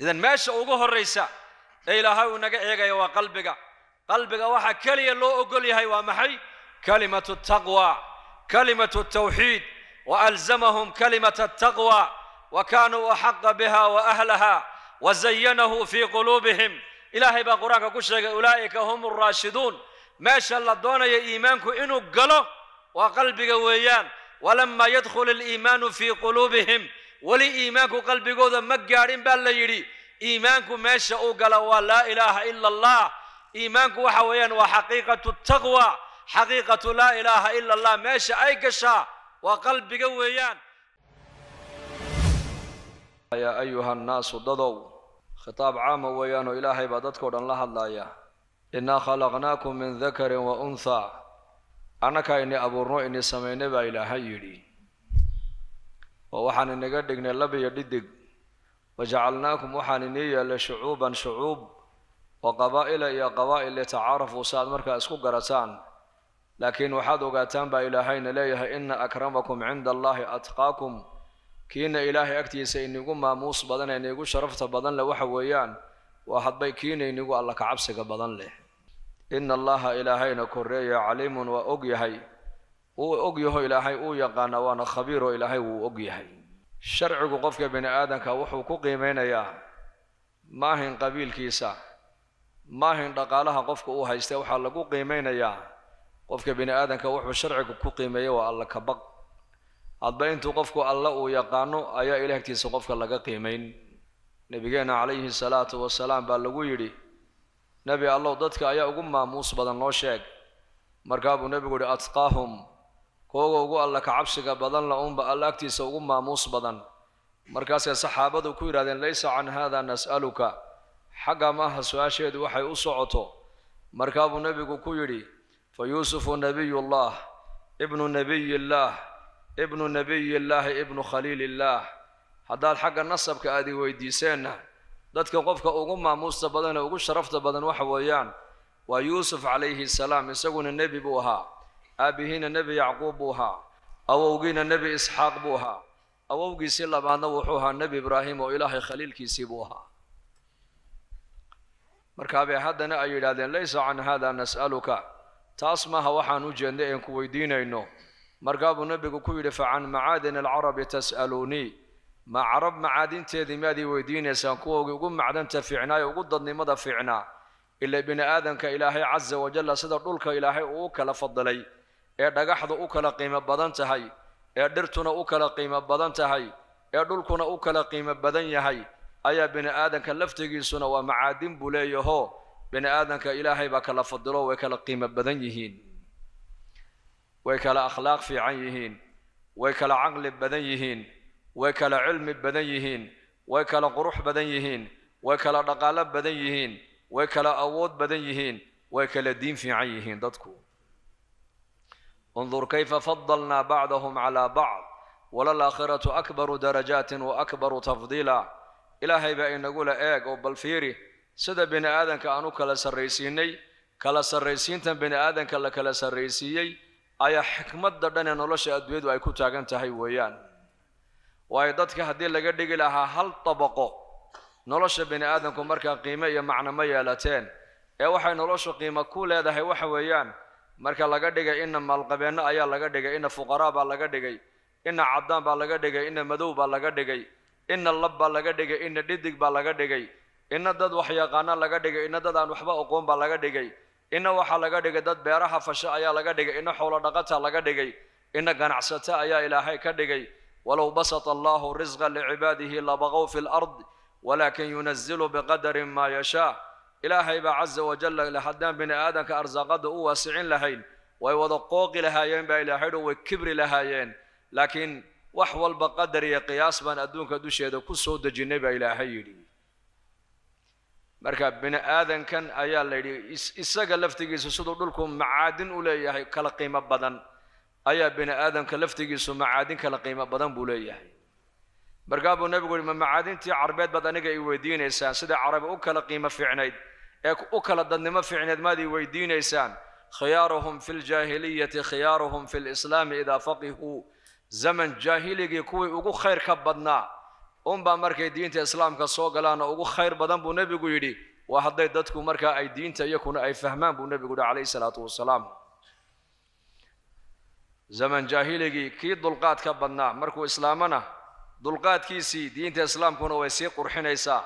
إذا ماشى أوجه الرئيس إلى إيه هاي ونجا إيجا قلبك. قلبك واحد كلي لو أقول هاي ومحي. كلمة التقوى. كلمة التوحيد. وألزمهم كلمة التقوى. وكانوا أحق بها وأهلها. وزينه في قلوبهم. إلهي بقرانك كشك أولئك هم الراشدون. ما شاء الله دون إيمانك إنه قلو. وقلبك ويان. ولما يدخل الإيمان في قلوبهم ولي إيمانك قلبي قوذا مقارن بل يري إيمانك ما قال لا إله إلا الله إيمانك وحويا وحقيقة التقوى حقيقة لا إله إلا الله ما شاء أي كشا وقلب قويا يا أيها الناس ضدوا خطاب عام ويان إلهي عبادتك ودن الله الله إنا خلقناكم من ذكر وأنثى أنا كأني أبو رؤي إني سمعني بإلهي يريد oo waxaan inaga dhignay lab iyo dhidig wajacalnaakum waxaan inii yeelay shucuuban shucuub oo qabaa'ila iyo qabaa'il litacaarafuu si aad markaa isku garataan. Laakiin waxaad ogaataan baa ilaahayna leeyahay ina akramakum cinda allahi atqaakum. Kiina ilaahay agtiisa inigu maamuus badan ee inigu sharafta badan leh waxa weeyaan waa hadbay kiina inigu alla kacabsiga badan leh. Ina allaha ilaahayna korreeya caliimun waa og yahay wuu og yaho ilaahay uu yaqaana waana khabiiroo ilaahay wuu og yahay. Sharcigu qofka bini aadanka wuxuu ku qiimeynayaa maahin qabiilkiisa maahin dhaqaalaha qofka uu haysta waxaa lagu qiimeynayaa. Qofka bini aadanka wuxuu sharcigu ku qiimeeya waa alla kabaq hadba intuu qofku alla uu yaqaano ayaa ilaah agtiisa qofka laga qiimayn nebigeenna calayhi salaatu wasalaam baa lagu yidhi nebi allow dadka ayaa ugu maamuus badan noo sheeg. Markaa buu nebigu yidhi atqaahum kooga ugu alla kacabsiga badan la unba alla agtiisa ugu maamuus badan. Markaasay saxaabadu ku yidhahdeen laysa can haada nas'aluka. Xagga maaha su'aasheedu waxay u socoto. Markaa buu nebigu ku yidhi fa yuusufu nabiyullah ibnu nabiyillaah ibnu nabiyillaahi ibnu khaliilillaah haddaad xagga nasabka aad i weydiiseenna dadka qofka ugu maamuusta badan ee ugu sharafta badan waxa weeyaan waa yuusuf calayhi salaam isaguna nebi buu ahaa aabbihiina nebi yacquub buu ahaa awowgiina nebi isxaaq buu ahaa awowgiisii labaadna wuxuu ahaa nebi ibraahim oo ilaahay khaliilkiisii buu ahaa markaabay haddana ay yidhahdeen laysa can hada nas'aluka taas maaha waxaan u jeednay een ku weydiinayno markaa buu nebigu ku yidhi fa can macaadin alcarabi tas'aluunii ma carab macaadinteedii miyaad ii weydiinaysaan kuwoogii ugu macdanta fiicnaa ee ugu dadnimada fiicnaa ila bini aadanka ilaahay casa wajalla sida dhulka ilaahay uu u kala fadilay ee dhagaxdu u kala qiimo badan tahay ee dhirtuna u kala qiimo badan tahay ee dhulkuna u kala qiimo badan yahay ayaa bini aadanka laftigiisuna waa macaadin buu leeyaho bini aadanka ilaahay baa kala fadilo way kala qiimo badan yihiin. Way kala akhlaaq fiican yihiin. Way kala caqli badan yihiin. Way kala cilmi badan yihiin. Way kala qurux badan yihiin. Way kala dhaqaalo badan yihiin. Way kala awood badan yihiin. Way kala diin fiican yihiin dadku انظر كيف فضلنا بعضهم على بعض وللآخرة أكبر درجات وأكبر تفضيلا. إلهي بأن نقول إيق وبل فيري سيدا بني آدم كأنو كلا سريسيني كلا سريسين تن بني آدم كلا كلا سريسيي. أيا حكمة دردن نولش أدويد وأي كتاقن تهي ويان. وأي دادك هدي لغا ديقي لها هل طبقو. نولش بني آدم كمركا قيمة يا معنى ما يالتين. ee waxay noloshu qiimo ku leedahay waxa weeyaan marka laga dhigay ina maalqabeenno ayaa laga dhigay ina fuqaraa baa laga dhigay ina caddaan baa laga dhigay ina madow baa laga dhigay ina lab baa laga dhigay ina dhidig baa laga dhigay ina dad wax yaqaana laga dhigay ina dad aan waxba aqoon baa laga dhigay ina waxaa laga dhigay dad beeraha fasho ayaa laga dhigay ina xoolo dhaqata laga dhigay ina ganacsata ayaa ilaahay ka dhigay walow basata allahu risqa licibaadihi labaqow fi lard walakin yunazilu biqadarin maa yashaa ilaahay baa caza wajalla haddaan bini aadamka arsaaqada u waasicin lahayn way wada qooqi lahaayeen baa ilaahay dho way kibri lahaayeen. Laakiin wax walba qadar iyo qiyaas baan adduunka dusheeda ku soo dejinnay baa ilaahay yidhi. Marka bini aadankan ayaa la yidhi isaga laftigiisu siduu dhulku macaadin u leeyahay kala qiimo badan. Ayaa bini aadamka laftigiisu macaadin kala qiimo badan buu leeyahay markaa buu nebigu yihi ma macaadintii carbeed baad aniga i weydiinaysaan sida carabi u kala qiimo fiicnayd ee u kala dadnimo fiicneed maad i weydiinaysaan khiyaaruhum fi ljaahiliyati khiyaaruhum fi lislaami idaa faqihuu zaman jaahiligii kuwii ugu khayr ka badnaa unbaa markay diinta islaamka soo galaan oo ugu khayr badan buu nebigu yidhi waa hadday dadku markaa ay diinta iyakuna ay fahmaan buu nebigu yidhi calayhi salaatu wasalaam zaman jaahiligii kii dulqaad ka badnaa markuu islaamana dulqaadkiisii diinta islaamkuna way sii qurxinaysaa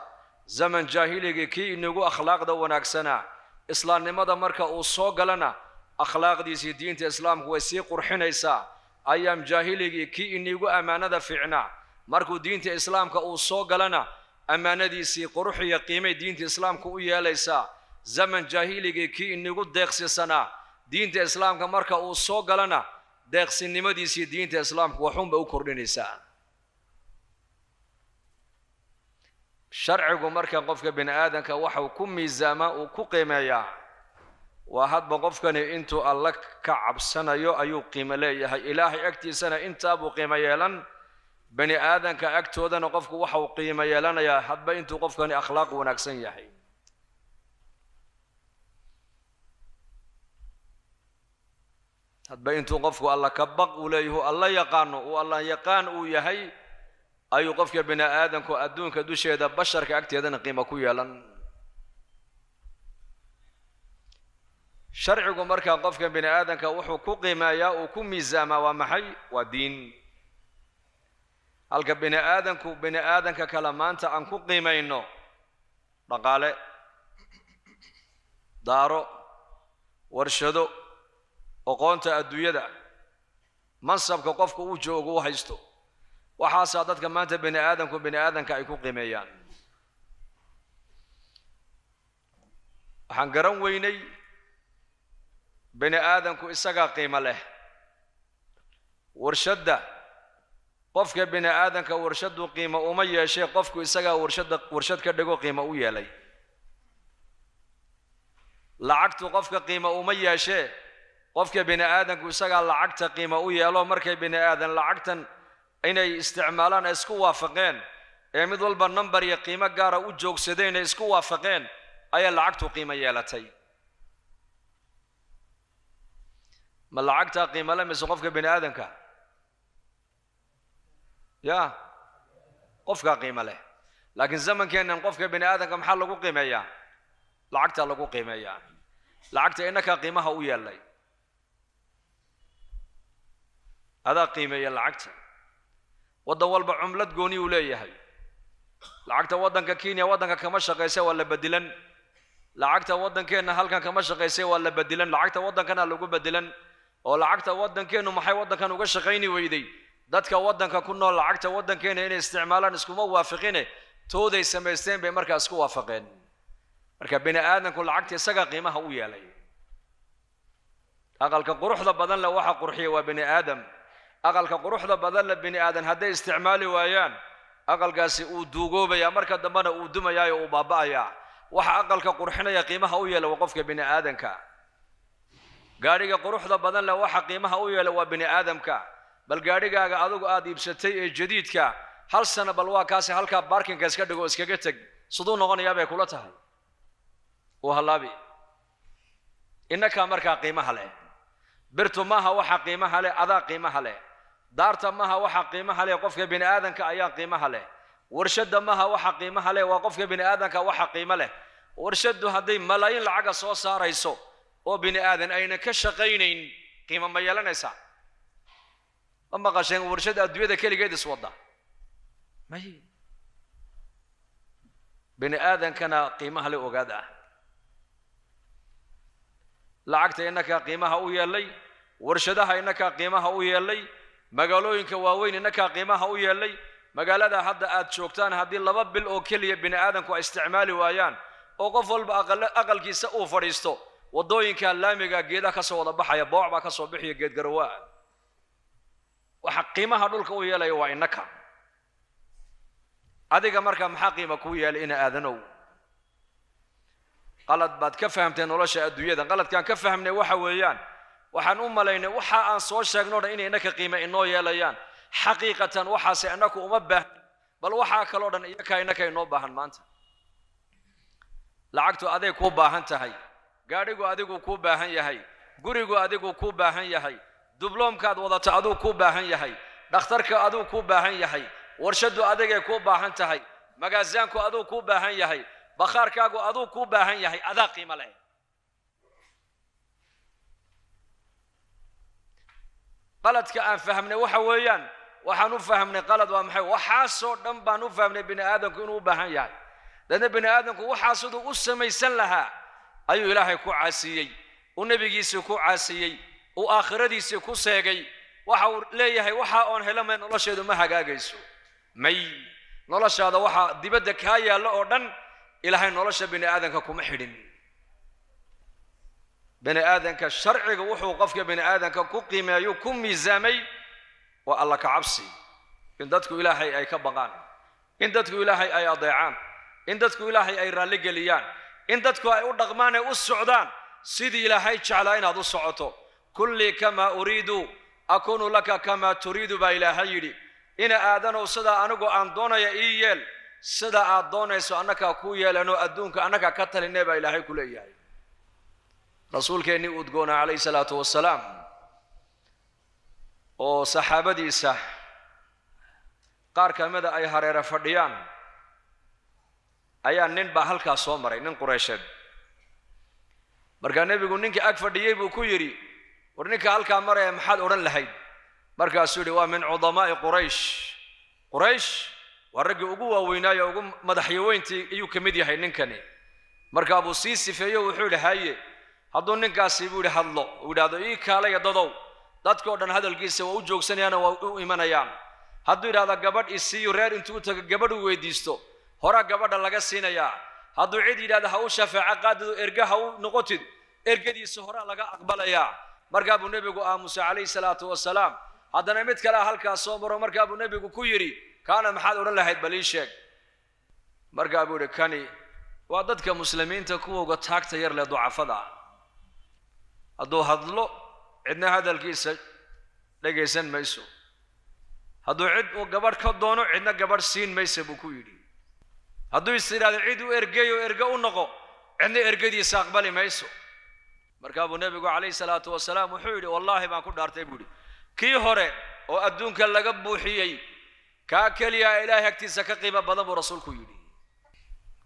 zaman jaahiligii kii inagu akhlaaqda wanaagsanaa islaamnimada marka uu soo galana akhlaaqdiisii diinta islaamku way sii qurxinaysaa ayaam jaahiligii kii inigu ammaanada fiicnaa markuu diinta islaamka uu soo galana ammaanadiisii qurux iyo qiimay diinta islaamka u yeelaysaa zaman jaahiligii kii inigu deeqsisanaa diinta islaamka marka uu soo galana deeqsinimadiisii diinta islaamku waxunba u kordhinaysaa شرعك مركا قفك بن آدنك وحو كم زاما وكقيم يا وهذا قفك إنتو الله كعب سنة يو أيو قيم لي إلهي أكتي سنة إنت أبو قيم يلن بني آدم أكتو دن قفك وحو قيم يلن يا حبا إنتو قفك أخلاق ونكسن يحي حبا إنتو قفك الله كبق وليه الله يقان والله يقان ويهي يحي أي قفك بني آدم كو أدون كدوش هذا بشر كأكتي هذا نقيمة كويا لن. شرع قمرك قفك بناء آدم كوحو كو قيمة يا وكو ميزامة ومحي ودين. ألقى بناء آدم كو بني آدم ككلمانتا أن كو قيمة إنو بقالة دارو. ورشدو. وقونتا أدويدا منصب كقفك وجوه هيستو waxaasaa dadka maanta bini aadanku bini aadanka ay ku qiimeeyaan. Waxaan garan weynay bini aadanku isagaa qiimo leh. Warshadda qofka bini aadanka warshaddu qiimo uma yeeshee qofku isagaa warshadda warshad ka dhigo qiimo u yeelay. Lacagtu qofka qiimo uma yeeshee qofka bini aadanku isagaa lacagta qiimo u yeelo markay bini aadan lacagtan inay isticmaalaan ay isku waafaqeen ee mid walba number iyo qiimo gaara u joogsadeen ay isku waafaqeen ayaa lacagtu qiimo yeelatay ma lacagtaa qiimo le mise qofka bini aadanka ya qofkaa qiimo leh laakiin zamankeennan qofka bini aadanka maxaa lagu qiimeeyaa lacagtaa lagu qiimeeyaa lacagta innakaa qiimaha u yeelay adaa qiimeeya lacagta waddan walba cumlad gooni uu leeyahay lacagta waddanka kenya waddanka kama shaqaysa waa la bedilan lacagta waddankeenna halkan kama shaqaysay waa la bedilan lacagta waddankana lagu bedilan oo lacagta waddankeennu maxay waddankan uga shaqayni weyday dadka waddanka ku nool lacagta waddankeena inay isticmaalaan iskuma waafiqine tooday samaysteen bay markaa isku waafaqeen marka bini aadanku lacagta isagaa qiimaha u yeelay aqalka quruxda badan le waxa qurxiya waa bini aadam أقل كقروح ذا بدل بني آدم هذا استعمالي ويان. أقل قاسي ودوجوب يا مرك دمنا ودم يا وبابا يا. وح أقل كقروحنا يا قيمة هوية لوقف كبني آدم كا. قاريك قروح ذا بدل لوح قيمة هوية لو بني آدم كا. بل قاريك أجا أدوك أدي بشتي جديد كا. هل سنة بلوا كاسي هل كا باركين كاسك دوجو سكجتك صدون غني يا بكلتها وهلابي إنك أمرك قيمة هلا برتو ما هو هلا أذا قيمة هلا دارت مها وحق قيمها لي وقفك بين آذنك أيان قيمها لي. ورشد مها وحق قيمها لي وقفك بين آذنك وحق قيمة لي. ورشد هذه ملايين لعقة سو صار يسو وبين آذن أين كشقينين؟ قيمة ما يلا نسا أما قشين ورشد أدوية كل جيد سوضة ما هي؟ بين آذن كنا قيمة لي وقادة لعقت إنك قيمها ويا ورشدها إنك قيمها ويا magaalooyinka waaweyn innakaa qiimaha u yeelay magaalada hadda aad joogtaan haddii laba bil oo keliya bini aadanku ay isticmaali waayaan oo qof walba aqalkiisa uu fadhiisto waddooyinka laamiga geedaha ka soo wada baxaya booc baa ka soo bixiya geed garawaa waxa qiimaha dhulka u yeelaya waa innaka adiga marka maxaa qiima kuu yeelay ina aadanow qalad baad ka fahamtay nolosha adduunyada qaladkaan ka fahmnay waxa weeyaan وحن أملاين وحا أن سوشا نور إني إنك قيمة إنو يلايان حقيقة وحا سأنك أمبه بل وحا كالورن إيكا إنك إنو باهن مانت لعقت أذي كو باهن تهي غاريغو أذي كو باهن يهي غريغو أذي كو باهن يهي دبلوم كاد وضعت أذو كو باهن يهي دخترك أذو كو باهن يهي ورشدو أذي كو باهن تهي مغازيانكو أذو كو باهن يهي بخاركاغو أذو كو باهن يهي أذا قيمة لهي qaladka aan fahmnay waxa weeyaan waxaan u fahmnay qalad waa maxay? Waxaasoo dhan baan u fahmnay bini aadamku inuu u baahan yahay. Dadna bini aadamku waxaa siduu u samaysan lahaa. Ayuu ilaahay ku caasiyey uu nebigiisii ku caasiyey uu aakhiradiisii ku seegay. Waxa uu leeyahay waxa oon helamay nolosheedu ma hagaagayso. May noloshaada waxaa dibadda kaa yaallo oo dhan ilaahay nolosha bini aadanka kuma xidhin bini aadanka sharciga wuxuu qofka bini aadanka ku qiimeeyo ku miisaamay waa alla ka cabsi in dadku ilaahay ay ka baqaan in dadku ilaahay ay adeecaan in dadku ilaahay ay raalligeliyaan in dadku ay u dhaqmaan ee u socdaan sidii ilaahay jeclaa inaad u socoto kullii kamaa uriidu akunu laka kamaa turiidu baa ilaahay yidhi ina aadanow sidaa anigu aan doonaya ii yeel sida aad doonayso annakaa kuu yeelanoo adduunka annagaa ka talinee baa ilaahay ku leeyahay rasuulkeennii udgoona calayhi salaatu wasalaam oo saxaabadiisa qaar ka mida ay hareere fadhiyaan ayaa nin baa halkaas soo maray nin qureysheed. Markaa nebigu ninkii ag fadhiyey buu ku yidhi war ninka halkaa maraya maxaad odhan lahayd? Markaasuu yidhi waa min cudamaa'i quraysh. Quraysh? Waa raggii ugu waaweynaayo ugu madaxyaweyntii ayuu ka mid yahay ninkani. Markaa buu sii sifeeyo wuxuu yidhi haye hadduu ninkaasi buu yidhi hadlo. Uu yidhahdo ii kaalaya dadow dadkoo dhan hadalkiisa waa u joogsanayaana waa u imanayaan. Hadduu yidhahdo gabadh isiiyo reer intuu u tago gabadh u weydiisto horaa gabadha laga siinayaa. Hadduu cid yidhahdo ha u shafaaco qaadido erga ha u noqotid ergadiisa horaa laga aqbalayaa. Markaa buu nebigu aamusay calayhi salaatu wasalaam. Haddana mid kalea halkaas soo maro markaa buu nebigu ku yidhi kaana maxaad odhan lahayd bal ii sheeg. Markaa buu yidhi kani waa dadka muslimiinta kuwooga taagta yar leh ducafada hadduu hadlo cidna hadalkiisa dhegaysan mayso. Hadduu cid uu gabadh ka doono cidna gabadh siin maysa buu ku yidhi. Hadduu is yidhahdo cid u ergeyo erge u noqo cidna ergadiisa aqbali mayso. Markaa buu nebigu calayhi salaatu wasalaam wuxuu yidhi wallaahi baan ku dhaartay buu yidhi. Kii hore oo adduunka laga buuxiyey kaa keliya ilaahay agtiisa ka qiimo badan buu rasuulku yidhi.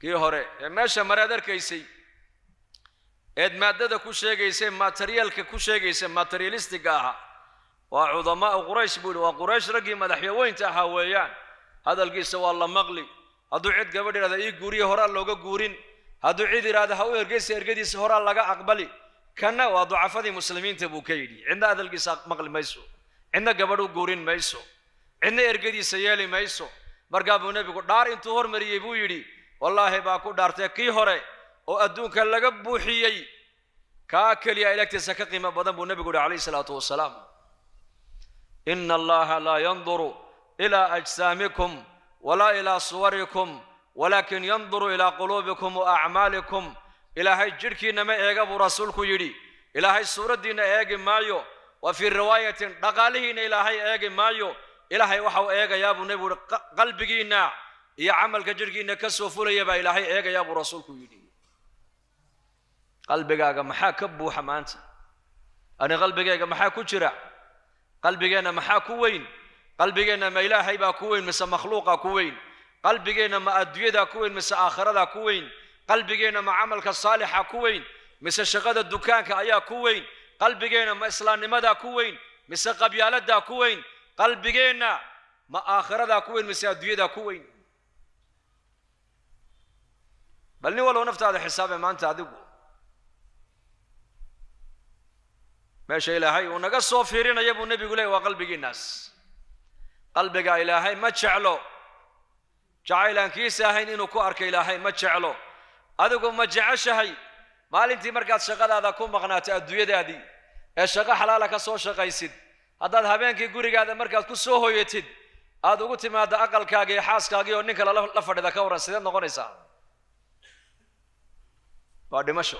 Kii hore ee meesha maread arkaysay eed maaddada ku sheegaysay materiyalka ku sheegaysay materialistiga ahaa waa cudamaau quraysh buu yidhi waa quraysh raggii madaxyaweynta ahaa weeyaan hadalkiisa waa la maqli hadduu cid gabadh yidhahda ii guuriye horaa looga guurin hadduu cid yidhahda ha u ergeysa ergadiisa horaa laga aqbali kanna waa ducafadii muslimiinta buu ka yidhi cidna hadalkiisa maqli mayso cidna gabadh u guurin mayso cidna ergadiisa yeeli mayso markaa buu nebigu dhaar intuu hormariyey buu yidhi wallaahi baa ku dhaartay kii hore وأدونك اللقب وحيي كاكل يا إلك تسكقي ما بدن بنبي عليه الصلاة والسلام إن الله لا ينظر إلى أجسامكم ولا إلى صوركم ولكن ينظر إلى قلوبكم وأعمالكم إلى هاي جركي نما إيجاب رسولك يري إلى هاي سورة دين إيجي مايو وفي الرواية نقاله إلى هاي إيجي مايو إلى هاي وحو إيجا يا أبو نبي قلبك يا عمل كجركي نكسو فولي يبا إلى هاي إيجا يا أبو رسولك يري قلبكاغا ما حكبو حمانت أنا قلبكاغا ما حكو جرا قلبكاغا ما حكو كوين قلبكاغا ما الهي با كوين مس مخلوقا كوين قلبكاغا ما ادويدا كوين مس اخردا كوين قلبكاغا ما عملك الصالح كوين مس شقد الدكانك ايا كوين قلبكاغا ما اسلام نمدا كوين مس قبيالدا كوين قلبكاغا ما اخردا كوين مس ادويدا كوين بلني ولو نفت هذا حسابي ما انت ادقو meesha ilaahay uu naga soo fiirinaya buu nebigu leeyay waa qalbigiinnaas qalbiga ilaahay ma jeclo jacaylaan kiisa ahayn inuu ku arka ilaahay ma jeclo adigu ma jeceshahay maalintii markaad shaqadaada ku maqnaato adduunyadaadii ee shaqo xalaala ka soo shaqaysid haddaad habeenkii gurigaada markaad ku soo hoyatid aad ugu timaaddo aqalkaagii iyo xaaskaagii oo nin kale la fadhida ka warran sideed noqonaysaa waa dhimasho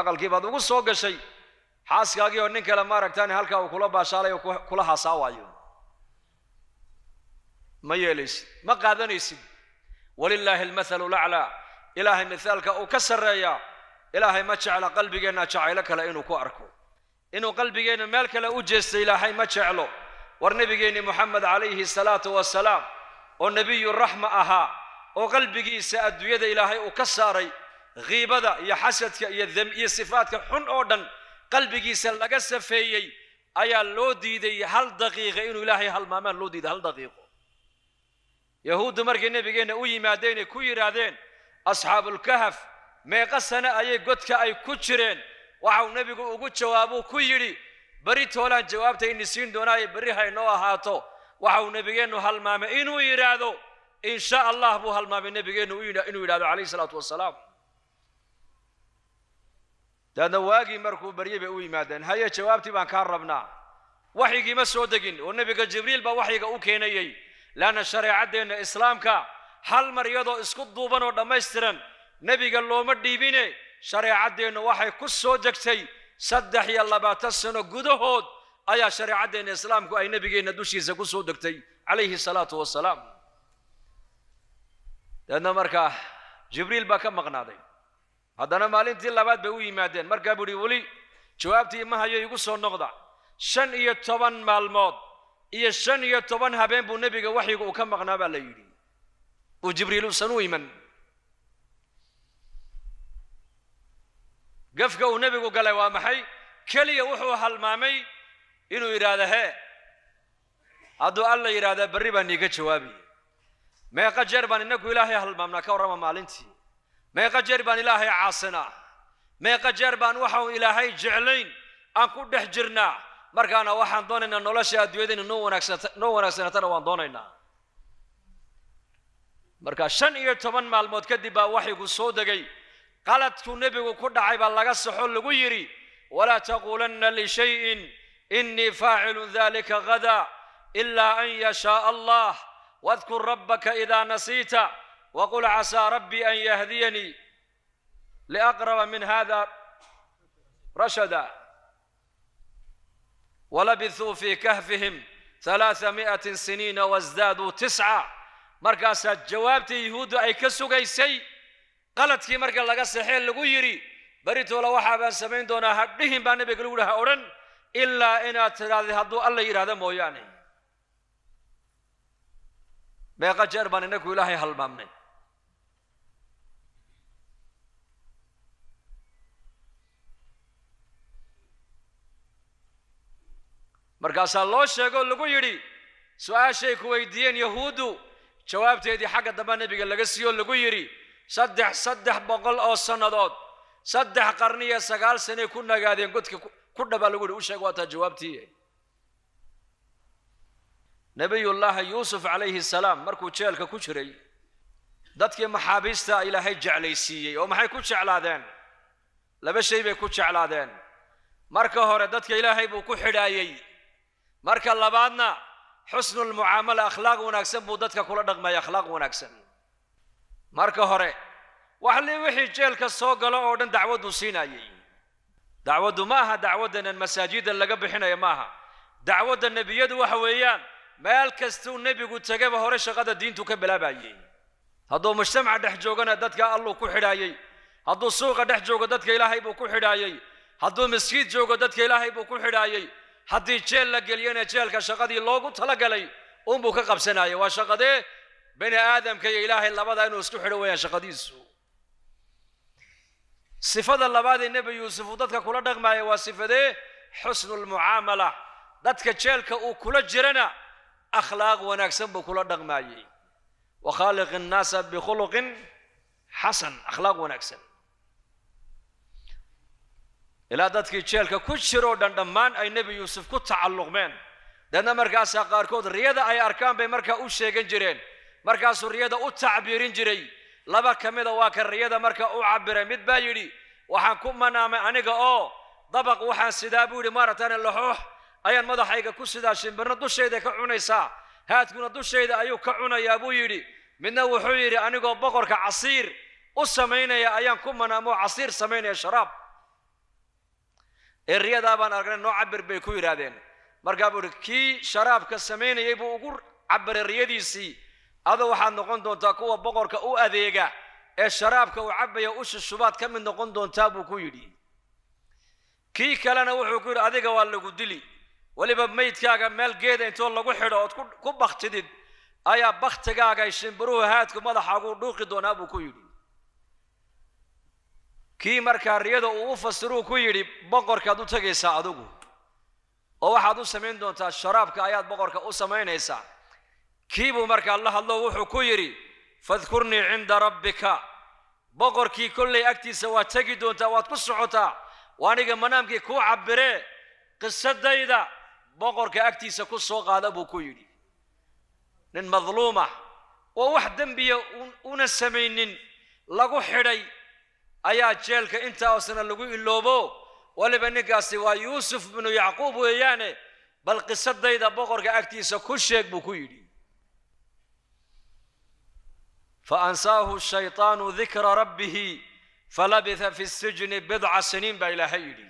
aqalkii baad ugu soo gashay حاسكاكي ونينكا لما ركتاني هالكا وكولا باشالي وكولا هاساوايو ما يليس ما قادنيسي ولله المثل الاعلى الهي مثالك وكسر يا الهي ماتش على قلبك أنا شايلك لأنه كواركو انه قلبك أنا مالك لا اوجست الهي ماتش على ورنبي جيني محمد عليه الصلاه والسلام والنبي الرحمه أها وقلبك سأد يد الهي وكساري غيبة يا حسد يا ذم يا صفاتك حن اودن qalbigiisa laga safeeyey ayaa loo diiday hal daqiiqa inuu ilaahay halmaamaan loo diiday hal daqiiqo yahuuddu markay nebigeenna u yimaadeenay ku yidhaahdeen asxaabulkahaf meeqa sane ayay godka ay ku jireen waxau nebigu ugu jawaabuu ku yidhi beri toolaan jawaabta ini siin doonaayo berri haynoo ahaato waxau nebigeennu halmaamay inuu yidhaahdo in sha allah buu halmaamay nebigeennu inuu yidhahdo calayhi salaatu wasalaam daadna waagii markuu baryey bay u yimaadeen haye jawaabtii baan kaa rabnaa waxyigiima soo degin oo nebiga jibriil baa waxyiga u keenayey leanna shareecaddeenna islaamka hal mar iyadoo isku duuban oo dhammaystiran nebiga looma dhiibine shareecaddeennu waxay ku soo degtay saddex iyo labaatan sano gudahood ayaa shareecaddeenna islaamku ay nebigeenna dushiisa ku soo degtay calayhi salaatu wasalaam daedna markaa jibriil baa ka maqnaaday haddana maalintii labaad bay u yimaadeen. Markaa buu ihi weli jawaabtii ma hayo igu soo noqda. Shan iyo toban maalmood iyo shan iyo toban habeen buu nebiga waxyiga uu ka maqnaa baa la yidhi. Uu jibriil uusan u iman. Gafka uu nebigu galay waa maxay? Keliya wuxuu halmaamay inuu yidhaahdo hee hadduu alla yidhaahdaa berri baan iiga jawaabiye meeqa jeer baan inagu ilaahay halmaamnaa ka warrama maalintii meeqa jeer baan ilaahay caasinaa meeqa jeer baan waxau ilaahay jeclayn aan ku dhex jirnaa markaana waxaan doonaynaa nolosha adduunyada ina noo wanaagsanta noo wanaagsanatana waan doonaynaa marka shan iyo toban maalmood kadib baa waxyigu soo degay qaladkuu nebigu ku dhacay baa laga saxo lagu yidhi walaa taquulanna lishayin inii faacilun dalika gada ilaa an yashaaa allah واذكر ربك إذا نسيت وقل عسى ربي أن يهديني لأقرب من هذا رشدا. ولبثوا في كهفهم ثلاثمائة سنين وازدادوا تسعة. مركز جوابت يهود أي كسو سي. قالت كي مركز لغا سحيل لغو بريتو لو حابا سمين دونا هدهم باني بقلو لها أورن. إلا إنا تراضي هدو الله يرادة موياني. بيقى جربان إنكو إلهي هلمامني markaasaa loo sheegoo lagu yidhi su-aashay ku weydiiyeen yahuuddu jawaabteedii xagga dambe nebiga laga siiyoo lagu yidhi saddex saddex boqol oo sannadood saddex qarni iyo sagaal sanay ku nagaadeen godka ku dhabaa lagu yidhi u sheeg waa taa jawaabtii nebiyullaahi yuusuf calayhi salaam markuu jeelka ku jiray dadkii maxaabiista ilaahay jeclaysiiyey oo maxay ku jeclaadeen laba shay bay ku jeclaadeen marka hore dadka ilaahay buu ku xidhaayey marka labaadna xusnulmucaamala akhlaaq wanaagsan buu dadka kula dhaqmaya akhlaaq wanaagsan marka hore waxli wixii jeelka soo galo oo dhan dacwadduu siinayey dacwaddu ma aha dacwaddanan masaajida laga bixinayo ma aha dacwadda nebiyadu waxa weeyaan meel kastuu nebigu tegaba hore shaqada diintu ka bilaabayey hadduu mujtamaca dhex joogana dadka alluu ku xidhaayey hadduu suuqa dhex joogo dadka ilaahay buu ku xidhaayey hadduu maskiid joogo dadka ilaahay buu ku xidhaayey haddii jeel la geliyana jeelka shaqadii loogu talagalay unbuu ka qabsanayay waa shaqadee bani aadamka iyo ilaahay labada inuu isku xidho weeyaan shaqadiisu sifada labaad ee nebi yuusuf uu dadka kula dhaqmaaya waa sifadee xusnulmucaamala dadka jeelka uu kula jirana akhlaaq wanaagsan buu kula dhaqmaayey wa khaaliq innaasa bikhuluqin xasan akhlaaq wanaagsan ilaa dadkii jeelka ku jiroo dhan dhammaan ay nebi yuusuf ku tacalluqmeen deedna markaasaa qaarkood riyada ay arkaan bay markaa u sheegan jireen markaasuu riyada u tacbiirin jiray laba ka mida waa ka riyada marka u cabiray mid baa yidhi waxaan ku manaamay aniga oo dabaq waxaan sidaa buu yidhi maaragtane laxoox ayaan madaxayga ku sidaa shimbirna dushayda ka cunaysaa haadkuna dushayda ayuu ka cunayaa buu yidhi midna wuxuu yidhi anigoo boqorka casiir u samaynaya ayaan ku manaamoo casiir samaynaya sharaab cabir bay ku yidhaahdeen markaa buu ihi kii sharaabka samaynayay buu ugu cabiray riyadiisii ado waxaad noqon doontaa kuwa boqorka u adeega ee sharaabka uu cabaya u shushubaad ka mid noqon doontaa buu ku yidhi kii kalena wuxuu ku yidhi adiga waa lagu dili weliba maydkaaga meel geeda intoo lagu xidho ood ku baktidid ayaa baktigaaga shimbiruhu haadku madaxaaguu dhuuqi doonaa buu ku yidhi kii markaa riyada uu u fasiruu ku yidhi boqorkaad u tegaysaa adigu oo waxaad u samayn doontaa sharaabka ayaad boqorka u samaynaysaa kii buu markaa la hadlo wuxuu ku yidhi fadkurnii cinda rabbika boqorkii kollay agtiisa waad tegi doontaa waad ku socotaa waa aniga manaamkii kuu cabiree qisadayda boqorka agtiisa ku soo qaada buu ku yidhi nin madluumah oo wax dembiya una samaynin lagu xidhay ayaa jeelka intaasna lagu iloobo. Weliba ninkaasi waa yuusuf binu yacquub weeyaane bal qisadayda boqorka agtiisa ku sheeg buu ku yidhi. Faansaahu shayطaanu dikra rabbihi falabitha fi sijni bidca siniin baa ilaahay yidhi.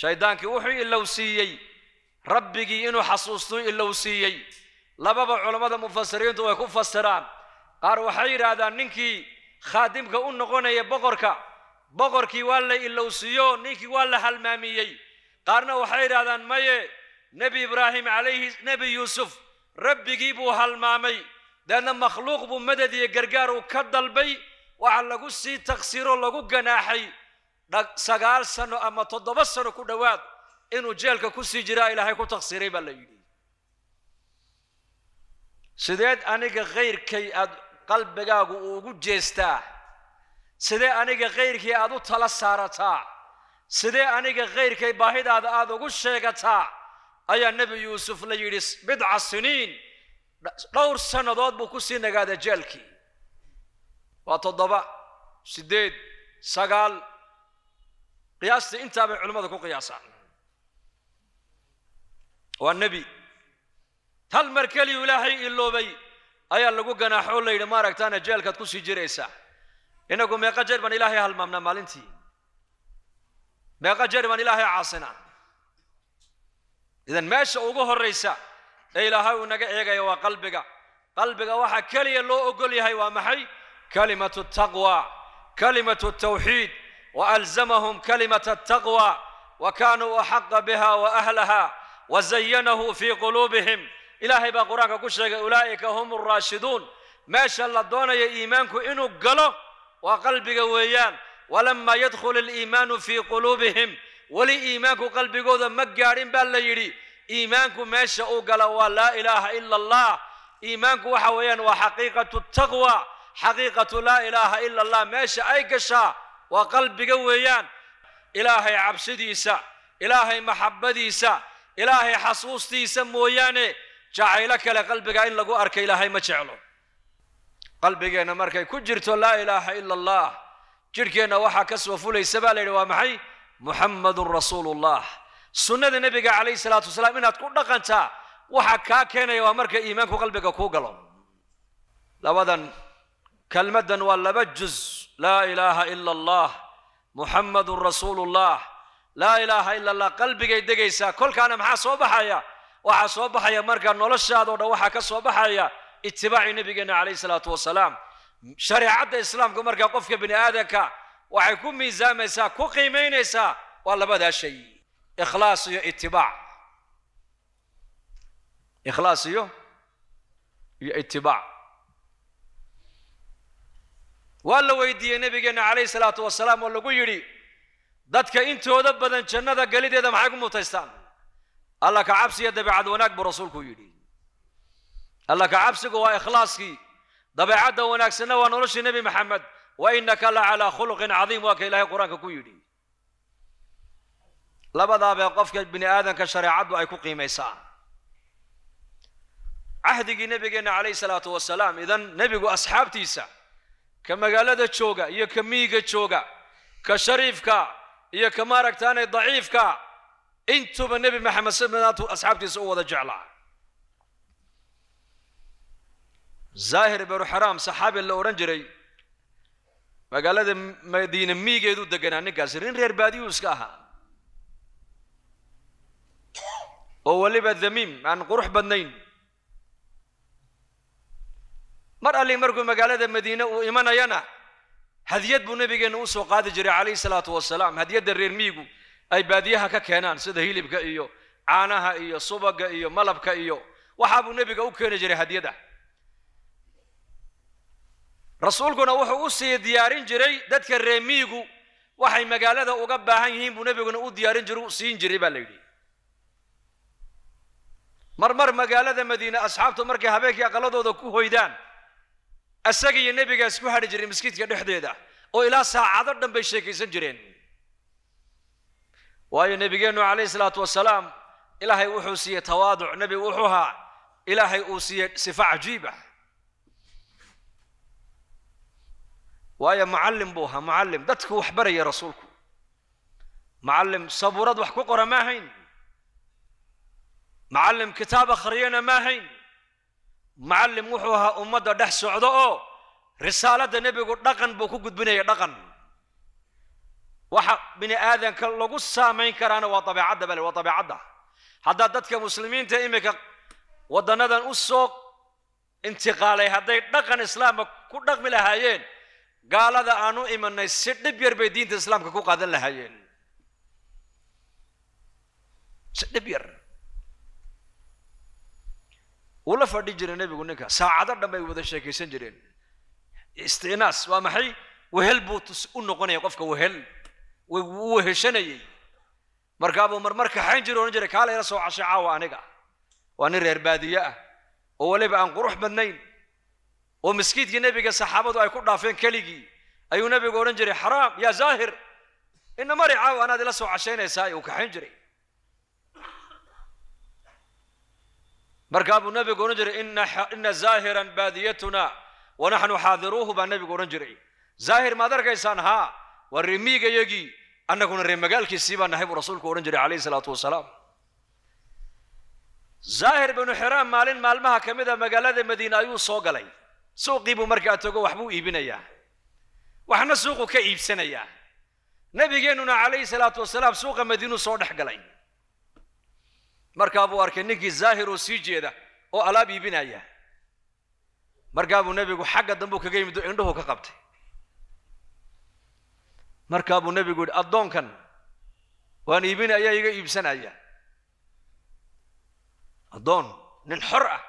Shaydaankii wuxuu ilowsiiyey rabbigii inuu xasuustuu ilowsiiyey lababa culammada mufasiriintu way ku fasiraan qaar waxay yidhaahdaan ninkii khaadimka u noqonaya boqorka boqorkii waa la ilowsiiyo ninkii waa la halmaamiyey. Qaarna waxay yidhahdaan maye nebi ibraahim calayhi nebi yuusuf rabbigii buu halmaamay. Deedna makhluuq buu madad iyo gargaar uu ka dalbay. Waxa lagu sii taksiiroo lagu ganaaxay sagaal sano ama toddoba sano ku dhowaad inuu jeelka ku sii jiraa ilaahay ku taksiiray baa la yidhi. Sideed aniga khayrkay aad qalbigaagu uugu jeestaa. Sidee aniga khayrkii aad u tala saarataa? Sidee aniga khayrkay baahidaada aad ugu sheegataa? Ayaa nebi yuusuf la yidhi bidca siniin. Dhowr sannadood buu ku sii nagaaday jeelkii. Waa toddoba siddeed sagaal. Qiyaastii intaa bay culimmadu ku qiyaasaan waa nebi. Hal mar keliyu ilaahay iloobay ayaa lagu ganaaxo la yidhi maaragtaana jeelkaad ku sii jiraysaa inagu meeqa jeer baan ilaahay halmaamnaa maalintii meeqa jeer baan ilaahay caasinaa idan meesha ugu horraysa ee ilaahay uu naga eegaya waa qalbiga qalbiga waxaa keliya loo ogol yahay waa maxay kalimatu taqwa kalimatu tawxiid wa alzamahum kalimata ataqwa wa kaanuu axaqa biha wa ahlaha إلهي با قرآن كشيك أولئك هم الراشدون. ما شاء الله دون إيمانك إنو قلو وقلبك ويان. ولما يدخل الإيمان في قلوبهم ولي إيمانك قلبك وذا مقارن بألا يري. إيمانك ما شاء قلو لا إله إلا الله. إيمانك وحويان وحقيقة التقوى حقيقة لا إله إلا الله. ما شاء أي كشا وقلبك ويان. إلهي عبسديسا إلهي محبديسا إلهي حصوصتي سمويانه جعلك لقلبك إن لقو أرك هاي ما جعله قلبك إن مركي كجرت لا إله إلا الله. جرك إن وحك سوى فولي سبالي ومحي محمد رسول الله. سنة النبي عليه الصلاة والسلام إنها تقول نقنتا وحكا كينا يو أمرك إيمانك وقلبك كوغلو لابدن كلمة ولا بجز. لا إله إلا الله. محمد رسول الله. لا إله إلا الله. قلبك يدقيسا. كل كان محاسوب حياه waxaa soo baxaya marka noloshaadao dhan waxaa ka soo baxaya itibaaci nebigeenna calayhi salaatu wasalaam shareecadda islaamka markaa qofka bini aadanka waxay ku miisaamaysaa ku qiimaynaysaa waa labadaa shay ikhlaas iyo itibaac ikhlaas iyo iyo itibaac waa la weydiiyey nebigeenna calayhi salaatu wasalaam oo lagu yidhi dadka intooda badan jannada gelideeda maxay ku mutaystaan alla ka cabsiya dabeecad wanaag buu rasuulku yidhi alla ka cabsigu waa ikhlaaskii dabeecadda wanaagsanna waa noloshii nebi maxamed wa innaka la calaa khuluqin cadiim waa ka ilaahay qur-aanka ku yidhi labadaabee qofka bini aadanka shareecaddu ay ku qiimaysaa cahdigii nebigeenna calayhi salaatu wasalaam idan nebigu asxaabtiisa ka magaalada انتو من نبي محمد صلى الله عليه وسلم اصحابك سوى جعلا ظاهر بر حرام صحابي اللي اورنجري وقال هذا مدينة ميغيدو دغنا نكاسرين رير بادي وسكاها. أو ولي بالذميم عن قروح بنين مر علي مرقو مقال مدينة وايمان ينا هدية بنبي جنوس وقاد جري عليه الصلاة والسلام. هدية الرير ميغو ay baadiyaha ka keenaan sida hilibka iyo caanaha iyo subaga iyo malabka iyo waxaa buu nebiga u keeni jiray hadyada. Rasuulkuna wuxuu u sii diyaarin jiray dadka reemiigu waxay magaalada uga baahan yihiin buu nebiguna u diyaarin jiray u siin jiray baa la yidhi. Mar mar magaalada madiine asxaabtu markay habeenkii aqaladooda ku hoydaan isaga iyo nebigaas ku hadhi jiray maskiidka dhexdeeda oo ilaa saacado dhan bay sheekaysan jireen waayo nebigeennu calayhi salaatu wasalaam ilaahay wuxuu siiyey tawaaduc nebi wuxuu ahaa ilaahay uu siiyey sifa cajiiba waayo mucallim buu ahaa mucallim dadku wax baraya rasuulku mucallim sabuurad wax ku qora ma ahayn mucallim kitaab akhriyana ma ahayn mucallim wuxuu ahaa ummadda dhex socdo oo risaaladda nebigu dhaqan buu ku gudbinaya dhaqan وح بن آدم كل لقصة ما ينكرنا وطبيعة بل وطبيعة هذا دتك مسلمين تيمك ودنا دن أسوق انتقاله هذا دقن إسلام كودق من الهيين قال هذا أنو إيمان سيد بير بدين الإسلام كوك هذا الهيين سيد بير ولا فردي جرين النبي يقول لك ساعدت لما يبدا الشيخ يسجرين استئناس ومحي وهل بوتس ونقني يقفك وهل wuu weheshanayey markaabuu marmar kaxayn jira odhan jiray kaala ila soo cashay caawa aniga waa nin reer baadiye ah oo weliba aan qurux badnayn oo maskiidkii nebiga saxaabadu ay ku dhaafeen keligii ayuu nebigu odhan jiray xaraam yaa zaahir ina mari caawa anaad ila soo cashaynaysaa uu kaxayn jiray markaa buu nebigu odhan jiray ina zaahiran baadiyatuna wa naxnu xaadiruuhu baa nebigu odhan jiray zaahir maad arkaysaan haa waa reemiigayagii annaguna reer magaalkiisii baa nahay buu rasuulku odhan jiray calayhi salaatu wasalaam zaahir binu xiraam maalin maalmaha ka mid a magaalada madiine ayuu soo galay suuqii buu markaa tago waxbuu iibinayaa waxna suuqu ka iibsanayaa nebigeennuna calayhi salaatu wasalaam suuqa madiinuu soo dhex galay markaa buu arkay ninkii zaahir oo sii jeeda oo alaab iibinaya markaa buu markaa buu nebigu yidhi addoonkan waan iibinaya iga iibsanaya. Addoon nin xor ah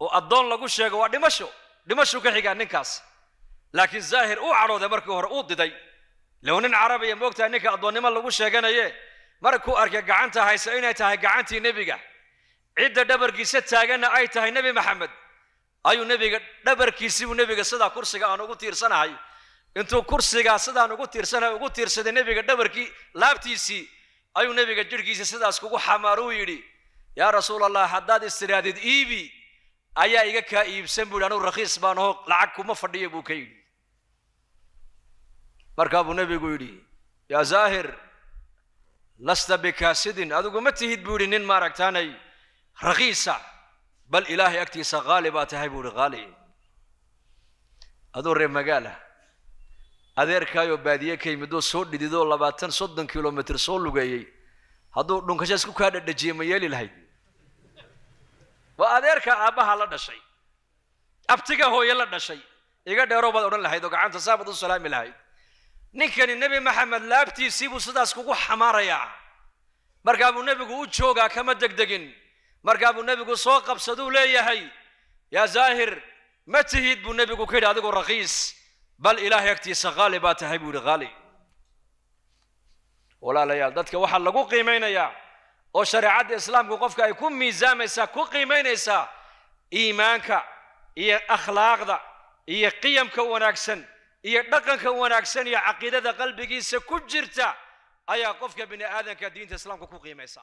oo addoon lagu sheego waa dhimasho. Dhimashuu ka xigaa ninkaas. Laakiin zaahir uu cadhooday markii hore uu diday. Low nin carabiya moogtahay ninka addoonnimo lagu sheeganaye. Markuu arkay gacanta haysa inay tahay gacantii nebiga. Cidda dhabarkiisa taaganna ay tahay nebi maxamed. Ayuu nebiga dhabarkiisibuu nebiga sidaa kursiga aan ugu tiirsanahay intuu kursigaa sidaan ugu tiirsanahay ugu tiirsaday nebiga dhabarkii laabtiisii ayuu nebiga jidhkiisa sidaas kugu xamaaruu yidhi yaa rasuul allah haddaad istiraadid iibi ayaa iga kaa iibsan buu yidhi anugu rakhiis baan aho lacag kuma fadhiya buu ka yidhi. Markaa buu nebigu yidhi yaa zaahir lasta bikaasidin adigu ma tihid buu yidhi nin maaragtaanay rakhiisa bal ilaahay agtiisa qaali baa tahay buu yidhi qaali aduu reer magaala adeerkaayoo baadiye ka yimidoo soo dhididoo labaatan soddon kilomitr soo lugeeyey hadduu dhunkashaas ku kaa dhadhajiye ma yeeli lahayd. Waa adeerka aabbaha la dhashay. Abtiga hooye la dhashay. Iga dheeroo baad odhan lahayd oo gacanta saabaad u salaami lahayd. Ninkani nebi maxamed laabtiisii buu sidaas kugu xamaarayaa. Markaa buu nebigu u joogaa kama degdegin. Markaa buu nebigu soo qabsaduu leeyahay. Yaa zaahir ma tihid buu nebigu ka yidhi adigu rakhiis بل إله يكتي سغال بات هيبور غالي ولا ليال دتك وحال لقو قيمين يا. أو شريعة الإسلام قفك يكون ميزام إسا. كو قيمين إسا. إيمانك. إيه أخلاق ذا إيه قيمك وناكسن إيه دقنك وناكسن يا عقيدة ذا قلبك إسا. كجرت أيا قفك بني آدم كدين الإسلام كو قيمين إسا.